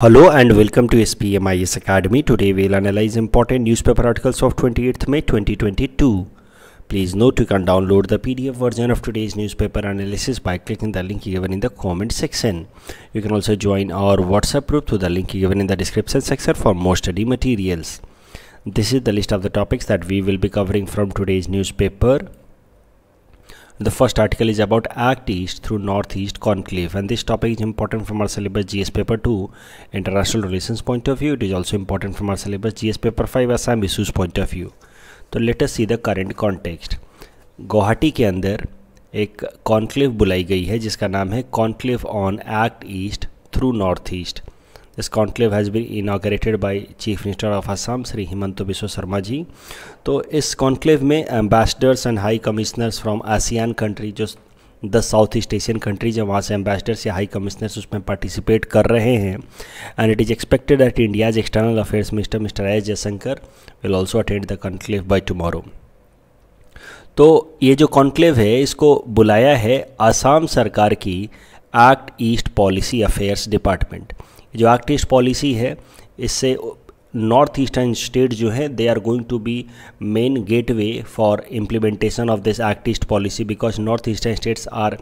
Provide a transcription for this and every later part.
Hello and welcome to SPMIS Academy. Today we'll analyze important newspaper articles of 28th May 2022. Please note you can download the PDF version of today's newspaper analysis by clicking the link given in the comment section. You can also join our WhatsApp group through the link given in the description section for more study materials. This is the list of the topics that we will be covering from today's newspaper. The first article is about Act East through Northeast Conclave and this topic is important from our syllabus GS paper 2 international relations point of view. It is also important from our syllabus GS paper 5 Assam issues point of view. तो let us see the current context Guwahati के अंदर एक conclave बुलाई है जिसका नाम है conclave on act east through north east this conclave has been inaugurated by chief minister of Assam Shri Himanta Biswa Sarma ji तो इस कॉन्क्लेव में ambassadors and high commissioners from ASEAN country जो the south east Asian countries है वहाँ से ambassadors या high commissioners उसमें participate कर रहे हैं and it is expected at India's external affairs minister mister S Jaishankar will also attend the conclave by tomorrow तो ये जो कॉन्क्लेव है, इसको बुलाया है आसाम सरकार की act east policy affairs department जो एक्ट ईस्ट पॉलिसी है, इससे नॉर्थ ईस्टर्न स्टेट जो है they are going to be main gateway for implementation of this act east policy because north eastern states are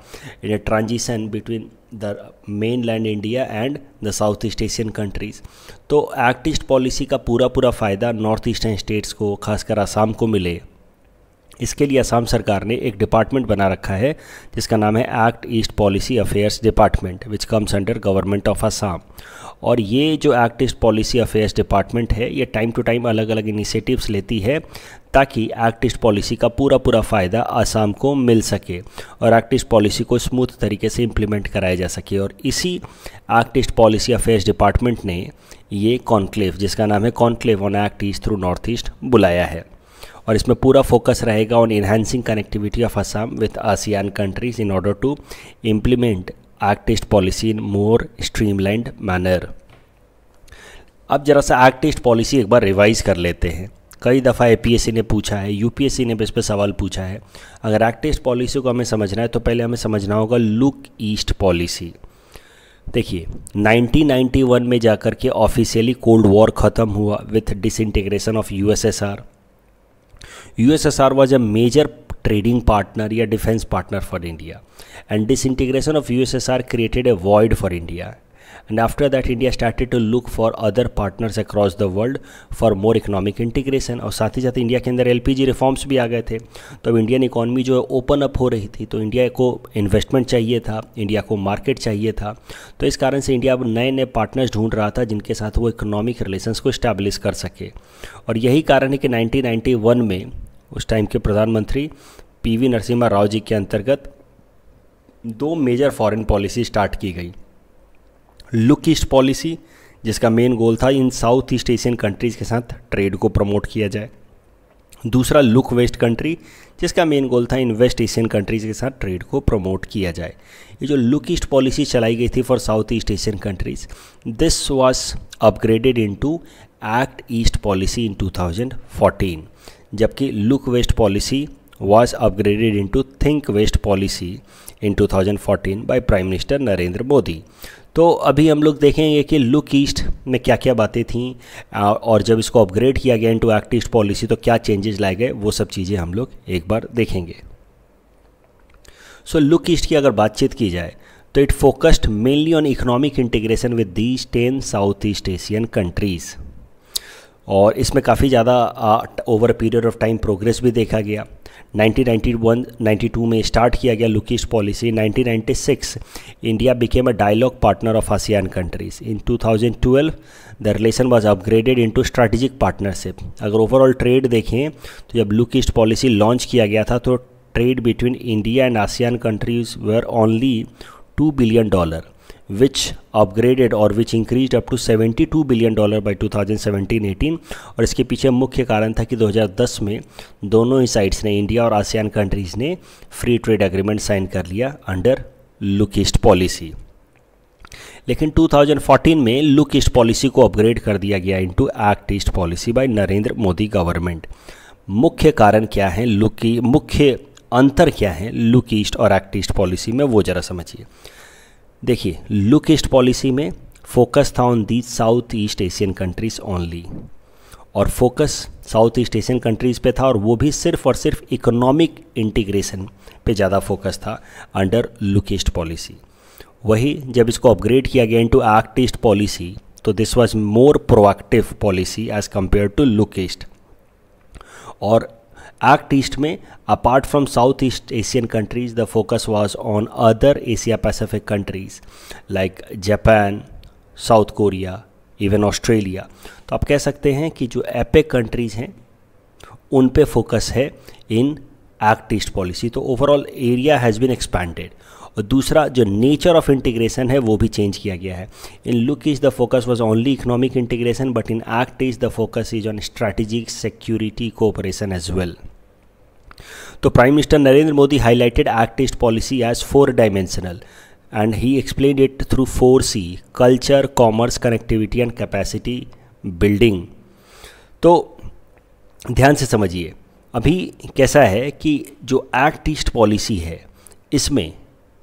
in a transition between the mainland India and the south east Asian countries तो act east policy का पूरा पूरा फ़ायदा north eastern states को, खासकर आसाम को मिले। इसके लिए असम सरकार ने एक डिपार्टमेंट बना रखा है, जिसका नाम है act east policy affairs department which comes under government of Assam और ये जो act east policy affairs department है, ये टाइम टू टाइम अलग अलग इनिशिएटिव्स लेती है, ताकि एक्ट ईस्ट पॉलिसी का पूरा पूरा फ़ायदा आसाम को मिल सके और एक्ट ईस्ट पॉलिसी को स्मूथ तरीके से इम्प्लीमेंट कराया जा सके। और इसी act east policy affairs department ने ये कॉन्क्लेव जिसका नाम है conclave on act east through north east बुलाया है। और इसमें पूरा फोकस रहेगा on enhancing connectivity of Assam with ASEAN countries in order to implement act east policy in more streamlined manner अब जरा सा एक्ट ईस्ट पॉलिसी एक बार रिवाइज कर लेते हैं। कई दफ़ा ए ने पूछा है यूपीएससी ने भी इस पर सवाल पूछा है। अगर एक्ट ईस्ट पॉलिसी को हमें समझना है तो पहले हमें समझना होगा लुक ईस्ट पॉलिसी देखिए 1991 में जाकर के ऑफिशियली कोल्ड वॉर ख़त्म हुआ with disintegration of USSR USSR was a major trading partner या defense partner for India. And disintegration of USSR created a void for India and after that, India started to look for other partners across the world for more economic integration. और साथ ही साथ India के अंदर L reforms भी आ गए थे। तो अब इंडियन इकॉनमी जो है ओपन अप हो रही थी। तो इंडिया को इन्वेस्टमेंट चाहिए था। इंडिया को मार्केट चाहिए था। तो इस कारण से इंडिया अब नए नए पार्टनर्स ढूंढ रहा था, जिनके साथ वो इकोनॉमिक रिलेशंस को इस्टेब्लिश कर सके। और यही कारण है कि 1991 में उस टाइम के प्रधानमंत्री पीवी नरसिम्हा राव जी के अंतर्गत दो मेजर फॉरेन पॉलिसी स्टार्ट की गई। लुक ईस्ट पॉलिसी, जिसका मेन गोल था इन साउथ ईस्ट एशियन कंट्रीज़ के साथ ट्रेड को प्रमोट किया जाए। दूसरा लुक वेस्ट कंट्री, जिसका मेन गोल था इन वेस्ट एशियन कंट्रीज़ के साथ ट्रेड को प्रमोट किया जाए। ये जो लुक ईस्ट पॉलिसी चलाई गई थी for south east Asian countries this was upgraded into act east policy in 2014 जबकि look west policy was upgraded into think west policy in 2014 by prime minister Narendra Modi. तो अभी हम लोग देखेंगे कि लुक ईस्ट में क्या क्या बातें थी और जब इसको अपग्रेड किया गया इनटू एक्ट ईस्ट पॉलिसी तो क्या चेंजेस लाए गए, वो सब चीज़ें हम लोग एक बार देखेंगे। सो लुक ईस्ट की अगर बातचीत की जाए तो it focused mainly on economic integration with these ten south east Asian countries और इसमें काफ़ी ज़्यादा over period of time progress भी देखा गया। 1991 92 में स्टार्ट किया गया look east policy 1996 India became a dialogue partner of ASEAN countries in 2012 the relation was upgraded into strategic partnership अगर ओवरऑल ट्रेड देखें तो जब लुक ईस्ट पॉलिसी लॉन्च किया गया था तो trade between India and ASEAN countries were only two billion dollar which upgraded और which increased up to 72 billion dollar by 2017-18 और इसके पीछे मुख्य कारण था कि 2010 में दोनों ही साइड्स ने इंडिया और आसियान कंट्रीज़ ने फ्री ट्रेड एग्रीमेंट साइन कर लिया अंडर लुक ईस्ट पॉलिसी लेकिन 2014 में लुक ईस्ट पॉलिसी को अपग्रेड कर दिया गया into act east policy by Narendra Modi government मुख्य कारण क्या है? लुक मुख्य अंतर क्या है? लुक ईस्ट और एक्ट ईस्ट पॉलिसी में वो ज़रा समझिए। देखिए लुक ईस्ट पॉलिसी में फोकस था on the south east Asian countries only और focus south east Asian countries पे था और वो भी सिर्फ़ और सिर्फ़ इकोनॉमिक इंटीग्रेशन पे ज़्यादा फोकस था अंडर लुक ईस्ट पॉलिसी वही जब इसको अपग्रेड किया गया इनटू एक्ट ईस्ट पॉलिसी तो this was more proactive policy as compare to look east और एक्ट ईस्ट में apart from south east Asian countries the focus was on other Asia Pacific countries like Japan South Korea even Australia तो आप कह सकते हैं कि जो APEC countries हैं, उन पे फोकस है इन एक्ट ईस्ट पॉलिसी तो overall area has been expanded और दूसरा जो नेचर ऑफ़ इंटीग्रेशन है वो भी चेंज किया गया है in look is the focus was only economic integration but in act is the focus is on strategic security cooperation as well तो prime minister Narendra Modi highlighted act east policy as four dimensional and he explained it through 4C culture, commerce, connectivity and capacity building. तो ध्यान से समझिए अभी कैसा है कि जो एक्ट ईस्ट पॉलिसी है इसमें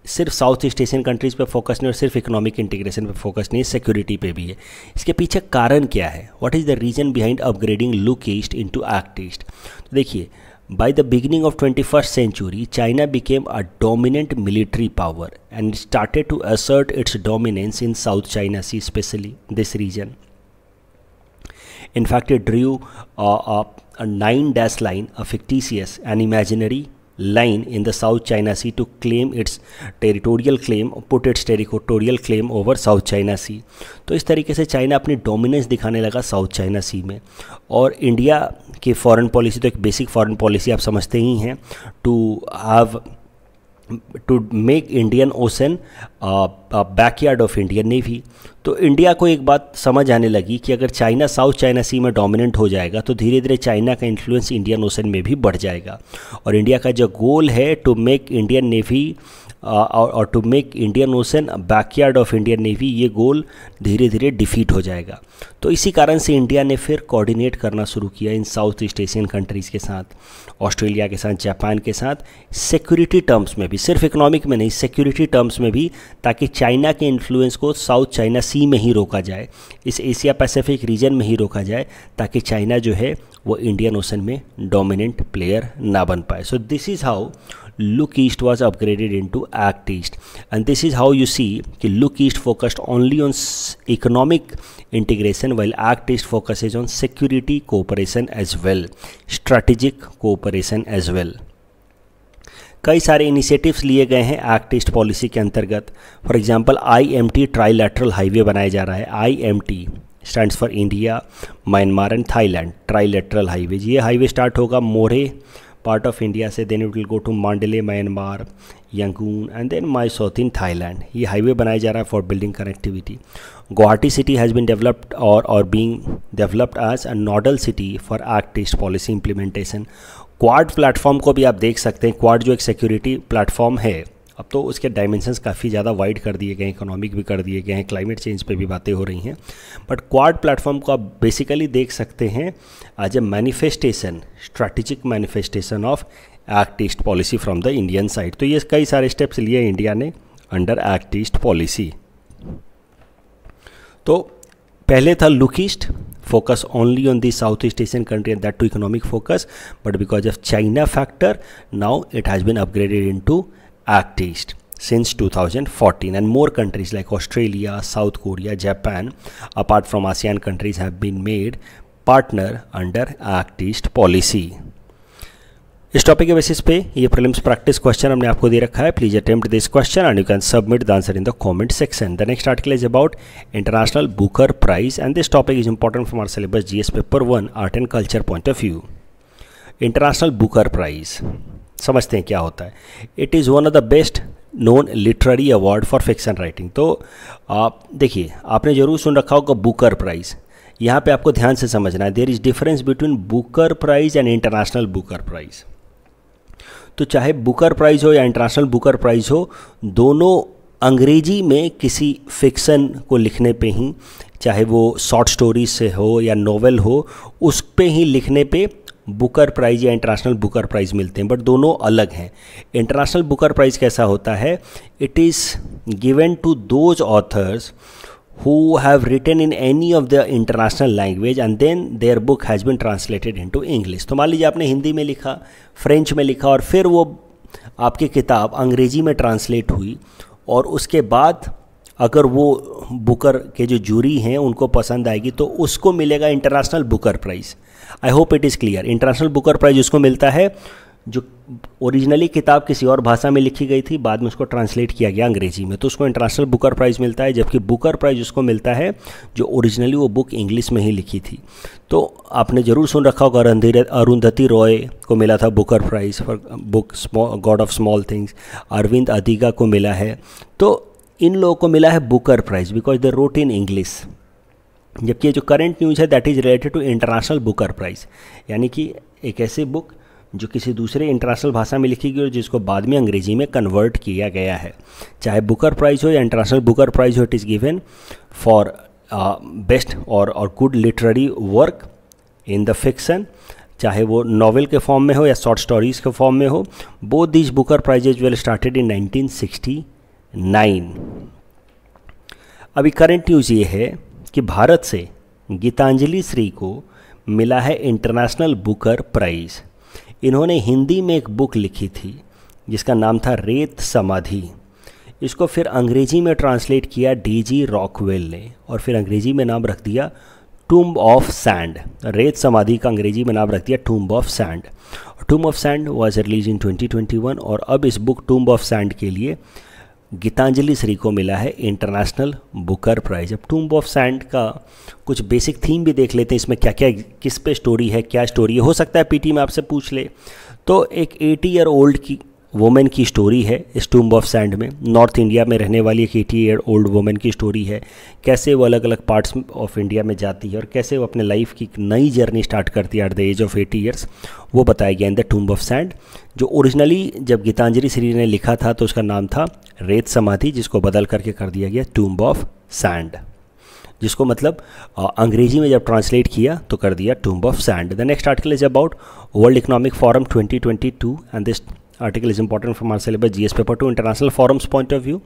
सिर्फ़ साउथ ईस्ट एशियन कंट्रीज़ पे फोकस नहीं और सिर्फ़ इकोनॉमिक इंटीग्रेशन पे फोकस नहीं सिक्योरिटी पे भी है। इसके पीछे कारण क्या है? What is the reason behind upgrading look east into act east तो देखिए by the beginning of twenty first century China became a dominant military power and started to assert its dominance in South China Sea specially this region in fact it drew nine dash line a fictitious and imaginary line in the South China Sea to claim its territorial claim put its territorial claim over South China Sea तो इस तरीके से China अपनी dominance दिखाने लगा south China सी में और India की फॉरेन पॉलिसी तो एक बेसिक फॉरेन पॉलिसी आप समझते ही हैं to have to make Indian Ocean backyard of Indian navy तो इंडिया को एक बात समझ आने लगी कि अगर चाइना साउथ चाइना सी में डोमिनेंट हो जाएगा तो धीरे धीरे चाइना का इन्फ्लुएंस इंडियन ओसन में भी बढ़ जाएगा। और इंडिया का जो गोल है टू मेक इंडियन नेवी और to make Indian Ocean backyard of Indian navy ये गोल धीरे धीरे डिफीट हो जाएगा। तो इसी कारण से इंडिया ने फिर कोऑर्डिनेट करना शुरू किया इन साउथ ईस्ट एशियन कंट्रीज़ के साथ ऑस्ट्रेलिया के साथ जापान के साथ सिक्योरिटी टर्म्स में भी, सिर्फ़ इकोनॉमिक में नहीं सिक्योरिटी टर्म्स में भी, ताकि चाइना के इन्फ्लुएंस को साउथ चाइना सी में ही रोका जाए, इस एशिया पैसिफिक रीजन में ही रोका जाए, ताकि चाइना जो है, वो इंडियन ओशन में डोमिनेंट प्लेयर ना बन पाए। So this is how look east was upgraded into act east and this is how you see कि look east focused only on economic integration while act east focuses on security cooperation as well strategic cooperation as well कई सारे initiatives लिए गए हैं act east policy के अंतर्गत for example I M T trilateral highway बनाया जा रहा है I M T stands for India Myanmar and Thailand trilateral highway ये हाईवे स्टार्ट होगा Moreh part of India, say, then it will go to Mandalay, Myanmar, Yangon, and then Mysore in Thailand. ये highway बनाया है for building connectivity Guwahati city has been developed और और being developed as a nodal city for act east policy implementation quad platform को भी आप देख सकते हैं क्वाड जो एक सिक्योरिटी प्लेटफॉर्म है अब तो उसके डायमेंशंस काफ़ी ज़्यादा वाइड कर दिए गए हैं इकोनॉमिक भी कर दिए गए हैं क्लाइमेट चेंज पे भी बातें हो रही हैं। बट क्वाड प्लेटफॉर्म को आप बेसिकली देख सकते हैं as a manifestation strategic manifestation of act east policy from the Indian side तो ये कई सारे स्टेप्स लिए इंडिया ने अंडर एक्ट ईस्ट पॉलिसी तो पहले था look east focus focus only on the Southeast Asian country and that to economic focus, but because of China factor, now it has been upgraded into Act East since 2014 and more countries like Australia, South Korea, Japan apart from ASEAN countries have been made partner under Act East policy. इस topic के basis पे ये prelims practice question हमने आपको दे रखा है। Please attempt this question and you can submit the answer in the comment section the next article is about international Booker prize and this topic is important from our syllabus GS paper one art and culture point of view international Booker prize समझते हैं क्या होता है। It is one of the best known literary award for fiction writing तो आप, देखिए, आपने ज़रूर सुन रखा होगा बुकर प्राइज़ यहाँ पे आपको ध्यान से समझना है there is difference between Booker prize and international Booker prize तो चाहे बुकर प्राइज़ हो या इंटरनेशनल बुकर प्राइज़ हो, दोनों अंग्रेज़ी में किसी फिक्सन को लिखने पे ही, चाहे वो शॉर्ट स्टोरी से हो या नोवेल हो, उस पे ही लिखने पे बुकर प्राइज़ या इंटरनेशनल बुकर प्राइज़ मिलते हैं, बट दोनों अलग हैं। इंटरनेशनल बुकर प्राइज़ कैसा होता है? It is given to those authors who have written in any of the international language and then their book has been translated into English. तो मान लीजिए आपने हिंदी में लिखा फ्रेंच में लिखा और फिर वो आपकी किताब अंग्रेज़ी में ट्रांसलेट हुई और उसके बाद अगर वो बुकर के जो जूरी हैं, उनको पसंद आएगी तो उसको मिलेगा international Booker prize. I hope it is clear international Booker prize उसको मिलता है, जो ओरिजिनली किताब किसी और भाषा में लिखी गई थी, बाद में उसको ट्रांसलेट किया गया अंग्रेज़ी में। तो उसको इंटरनेशनल बुकर प्राइज़ मिलता है, जबकि बुकर प्राइज़ उसको मिलता है, जो ओरिजिनली वो बुक इंग्लिश में ही लिखी थी। तो आपने ज़रूर सुन रखा होगा अरुंधति रॉय को मिला था Booker prize for book God of Small Things Arvind Adiga को मिला है। तो इन लोगों को मिला है Booker prize because they wrote in English जबकि ये जो करंट न्यूज़ है that is related to international Booker prize यानी कि एक ऐसी बुक जो किसी दूसरे इंटरनेशनल भाषा में लिखी गई और जिसको बाद में अंग्रेज़ी में कन्वर्ट किया गया है। चाहे बुकर प्राइज़ हो या इंटरनेशनल बुकर प्राइज़ हो it is given for best और और good literary work in the fiction चाहे वो नॉवल के फॉर्म में हो या शॉर्ट स्टोरीज के फॉर्म में हो both this Booker prizes well started in 1969 अभी करंट न्यूज़ ये है कि भारत से गीतांजलि श्री को मिला है इंटरनेशनल बुकर प्राइज़। इन्होंने हिंदी में एक बुक लिखी थी, जिसका नाम था रेत समाधि। इसको फिर अंग्रेज़ी में ट्रांसलेट किया डी जी रॉकवेल ने, और फिर अंग्रेज़ी में नाम रख दिया टूम्ब ऑफ़ सैंड। रेत समाधि का अंग्रेज़ी में नाम रख दिया Tomb of Sand. Tomb of Sand was release in 2021 और अब इस बुक टूम्ब ऑफ़ सैंड के लिए गीतांजलि श्री को मिला है इंटरनेशनल बुकर प्राइज। अब टूम्ब ऑफ़ सैंड का कुछ बेसिक थीम भी देख लेते हैं। इसमें क्या क्या किस पे स्टोरी है, क्या स्टोरी है? हो सकता है पीटी में आपसे पूछ ले। तो एक 80 ईयर ओल्ड की वुमेन की स्टोरी है, इस टूम्ब ऑफ़ सैंड में। नॉर्थ इंडिया में रहने वाली एक एटी ईयर ओल्ड वोमेन की स्टोरी है। कैसे वो अलग अलग पार्ट्स ऑफ़ इंडिया में जाती है और कैसे वो अपने लाइफ की एक नई जर्नी स्टार्ट करती है at the age of eighty years वो बताया गया in the Tomb of Sand जो ओरिजिनली जब गीतांजलि श्री ने लिखा था तो उसका नाम था रेत समाधि, जिसको बदल करके कर दिया गया टूम्ब ऑफ़ सैंड जिसको मतलब अंग्रेज़ी में जब ट्रांसलेट किया तो कर दिया Tomb of Sand the next article is about World Economic Forum 2022 and this article is important for our syllabus GS paper two international forums point of view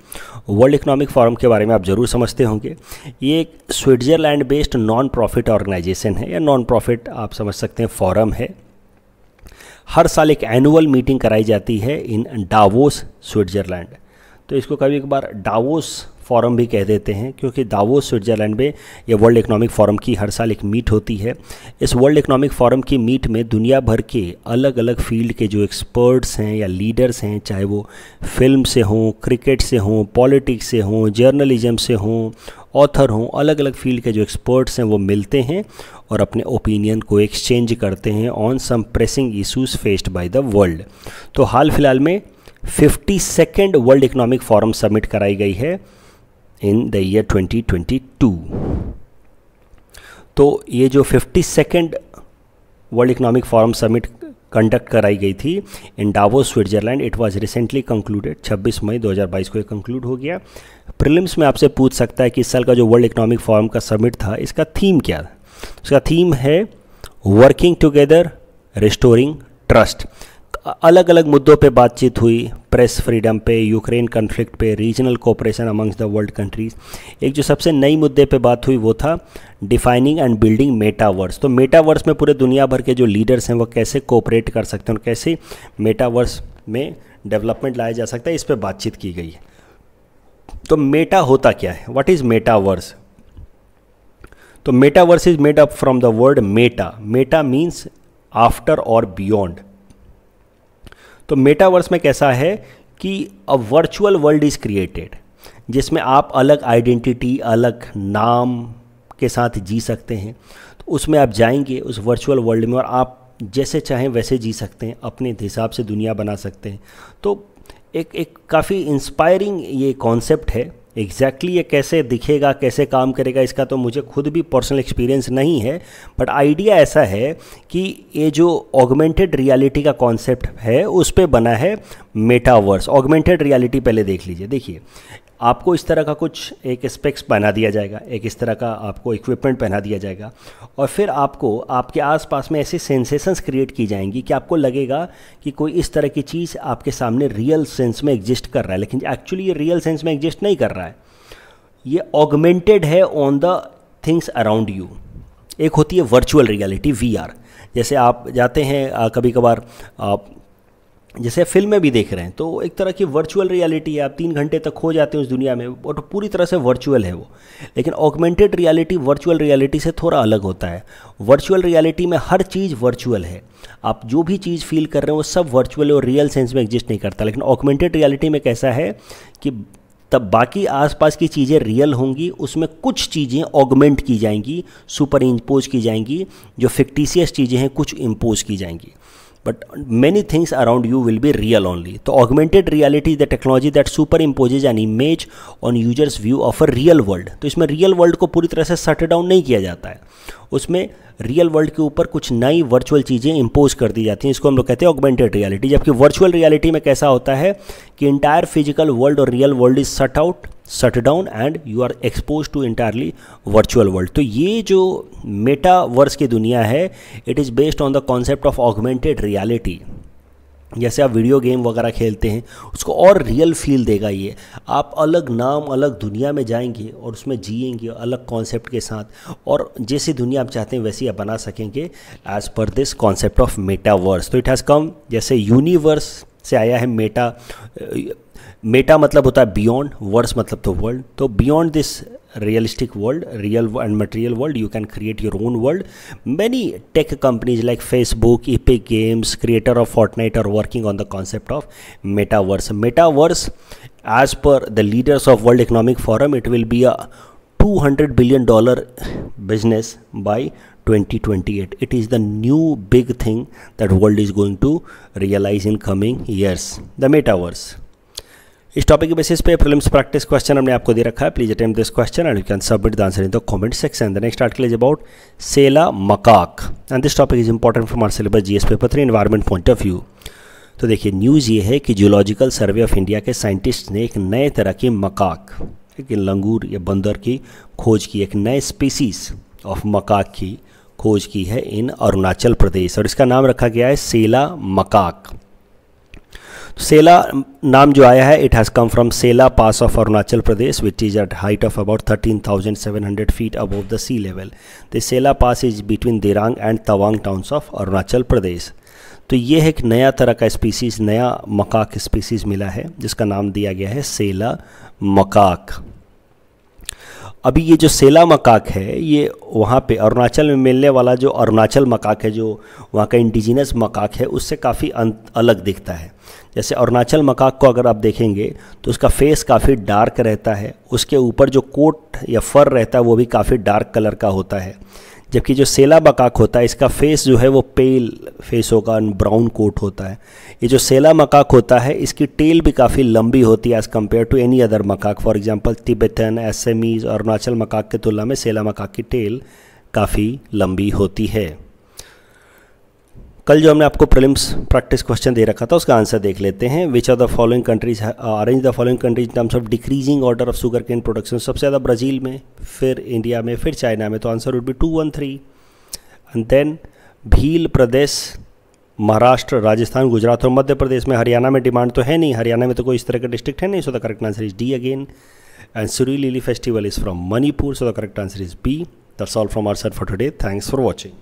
World Economic Forum के बारे में आप ज़रूर समझते होंगे। ये एक Switzerland based non profit organisation है, या नॉन प्रॉफिट आप समझ सकते हैं फॉरम है। हर साल एक एनुअल मीटिंग कराई जाती है इन डावोस स्विट्जरलैंड तो इसको कभी एक बार डावोस फॉरम भी कह देते हैं, क्योंकि दावो स्विट्ज़रलैंड में ये वर्ल्ड इकोनॉमिक फॉरम की हर साल एक मीट होती है। इस वर्ल्ड इकोनॉमिक फॉरम की मीट में दुनिया भर के अलग अलग फ़ील्ड के जो एक्सपर्ट्स हैं या लीडर्स हैं, चाहे वो फ़िल्म से हों, क्रिकेट से हों, पॉलिटिक्स से हों, जर्नलिज्म से हों, ऑथर हों अलग अलग फ़ील्ड के जो एक्सपर्ट्स हैं वो मिलते हैं और अपने ओपिनियन को एक्सचेंज करते हैं on some pressing issues faced by the world. तो हाल फ़िलहाल में fifty second World Economic Forum summit कराई गई है। इन द ईयर 2022 तो ये जो fifty second World Economic Forum summit conduct कराई गई थी in Davos Switzerland it was recently concluded 26 मई 2022 को ये कंक्लूड हो गया। प्रीलिम्स में आपसे पूछ सकता है कि इस साल का जो वर्ल्ड इकोनॉमिक फॉरम का समिट था, इसका थीम क्या था? इसका थीम है वर्किंग टुगेदर रिस्टोरिंग ट्रस्ट अलग अलग मुद्दों पे बातचीत हुई, प्रेस फ्रीडम पे, यूक्रेन कन्फ्लिक्ट पे regional cooperation amongst the world countries एक जो सबसे नई मुद्दे पे बात हुई वो था डिफाइनिंग एंड बिल्डिंग मेटावर्स तो मेटावर्स में पूरे दुनिया भर के जो लीडर्स हैं वो कैसे कोऑपरेट कर सकते हैं और कैसे मेटावर्स में डेवलपमेंट लाया जा सकता है, इस पर बातचीत की गई है। तो मेटा होता क्या है? वट इज़ मेटावर्स तो metaverse is made up from the word meta meta means after और बियॉन्ड तो मेटावर्स में कैसा है कि a virtual world is created जिसमें आप अलग आइडेंटिटी अलग नाम के साथ जी सकते हैं। तो उसमें आप जाएँगे उस वर्चुअल वर्ल्ड में और आप जैसे चाहें वैसे जी सकते हैं, अपने हिसाब से दुनिया बना सकते हैं। तो एक एक काफ़ी इंस्पायरिंग ये कॉन्सेप्ट है। एग्जैक्टली ये कैसे दिखेगा, कैसे काम करेगा, इसका तो मुझे खुद भी पर्सनल एक्सपीरियंस नहीं है बट आइडिया ऐसा है कि ये जो ऑगमेंटेड रियलिटी का कॉन्सेप्ट है, उस पर बना है मेटावर्स ऑगमेंटेड रियलिटी पहले देख लीजिए। देखिए आपको इस तरह का कुछ एक स्पेक्स पहना दिया जाएगा, एक इस तरह का आपको इक्विपमेंट पहना दिया जाएगा और फिर आपको, आपके आसपास में ऐसी सेंसेशंस क्रिएट की जाएँगी कि आपको लगेगा कि कोई इस तरह की चीज़ आपके सामने रियल सेंस में एग्जिस्ट कर रहा है, लेकिन एक्चुअली ये रियल सेंस में एग्जिस्ट नहीं कर रहा है। ये ऑगमेंटेड है on the things around you एक होती है वर्चुअल रियलिटी वीआर जैसे आप जाते हैं कभी कभार जैसे फ़िल्म में भी देख रहे हैं तो एक तरह की वर्चुअल रियलिटी है आप तीन घंटे तक खो जाते हैं उस दुनिया में, और पूरी तरह से वर्चुअल है वो। लेकिन ऑगमेंटेड रियलिटी वर्चुअल रियलिटी से थोड़ा अलग होता है। वर्चुअल रियलिटी में हर चीज़ वर्चुअल है। आप जो भी चीज़ फील कर रहे हैं, वो सब वर्चुअल और रियल सेंस में एग्जिस्ट नहीं करता। लेकिन ऑगमेंटेड रियलिटी में कैसा है कि तब बाकी आसपास की चीज़ें रियल होंगी, उसमें कुछ चीज़ें ऑगमेंट की जाएँगी सुपर इम्पोज की जाएँगी, जो फिक्टिशियस चीज़ें हैं, कुछ इम्पोज की जाएँगी। But many things around you will be real only. तो augmented reality is the technology that superimposes an image on users view of a real world. तो इसमें real world को पूरी तरह से शट डाउन नहीं किया जाता है। उसमें रियल वर्ल्ड के ऊपर कुछ नई वर्चुअल चीज़ें इंपोज कर दी जाती हैं। इसको हम लोग कहते हैं ऑगमेंटेड रियलिटी जबकि वर्चुअल रियलिटी में कैसा होता है कि इंटायर फ़िज़िकल वर्ल्ड और real world is shut out shut down and you are exposed to entirely virtual world तो ये जो मेटावर्स की दुनिया है it is based on the concept of augmented reality जैसे आप वीडियो गेम वगैरह खेलते हैं, उसको और रियल फील देगा ये। आप अलग नाम, अलग दुनिया में जाएँगे और उसमें जिएँगे अलग कॉन्सेप्ट के साथ। और जैसी दुनिया आप चाहते हैं, वैसी आप बना सकेंगे as per this concept of metaverse तो इट हैज़ कम जैसे यूनिवर्स से आया है मेटा मेटा मतलब होता है बियॉन्ड वर्ड्स मतलब तो वर्ल्ड तो beyond this realistic world real and material world you can create your own world many tech companies like Facebook Epic games creator of Fortnite are working on the concept of metaverse metaverse as per the leaders of World Economic Forum it will be a 200 billion dollar business by 2028 it is the new big thing that world is going to realise in coming years the metaverse इस topic के basis पे prelims practice question हमने आपको दे रखा है। Please attempt this question and you can submit the answer in the comment section the next article is about Sela macaque and this topic is important from our syllabus GS paper three environment point of view तो देखिए news ये है कि geological survey of India के scientist ने एक नए तरह की मकाक, एक लंगूर या बंदर की खोज की, एक नए स्पीसीज ऑफ़ मकाक की खोज की है इन अरुणाचल प्रदेश। और इसका नाम रखा गया है सेला मकाक सेला नाम जो आया है it has come from Sela pass of Arunachal Pradesh which is at height of about thirteen thousand seven hundred feet above the sea level the Sela pass is between Dirang and Tawang towns of Arunachal Pradesh तो ये एक नया तरह का species नया macaque species मिला है, जिसका नाम दिया गया है सेला मकाक। अभी ये जो सेला मकाक है, ये वहाँ पे अरुणाचल में मिलने वाला जो अरुणाचल मकाक है, जो वहाँ का इंडिजिनस मकाक है, उससे काफ़ी अलग दिखता है। जैसे अरुणाचल मकाक को अगर आप देखेंगे तो उसका फेस काफ़ी डार्क रहता है, उसके ऊपर जो कोट या फर रहता है, वो भी काफ़ी डार्क कलर का होता है। जबकि जो सेला मकाक होता है, इसका फेस जो है वो पेल फेस होगा ब्राउन कोट होता है। ये जो सेला मकाक होता है, इसकी टेल भी काफ़ी लंबी होती है as compared to any other macaque. For example Tibetan Assamese Arunachal macaque की तुलना में सेला मकाक की टेल काफ़ी लंबी होती है। कल जो हमने आपको प्रीलिम्स प्रैक्टिस क्वेश्चन दे रखा था, उसका आंसर देख लेते हैं। Which are the following countries arrange the following countries in terms of decreasing order of sugar cane production सबसे ज़्यादा ब्राज़ील में, फिर इंडिया में, फिर चाइना में। तो answer would be two one three and then Bhil Pradesh, Maharashtra, Rajasthan, Gujarat और मध्य प्रदेश में हरियाणा में डिमांड तो है नहीं। हरियाणा में तो कोई इस तरह का डिस्ट्रिक्ट है नहीं। So the correct answer is D again and Shirui lily festival is from Manipur so the correct answer is B that's all from our sir for today thanks for watching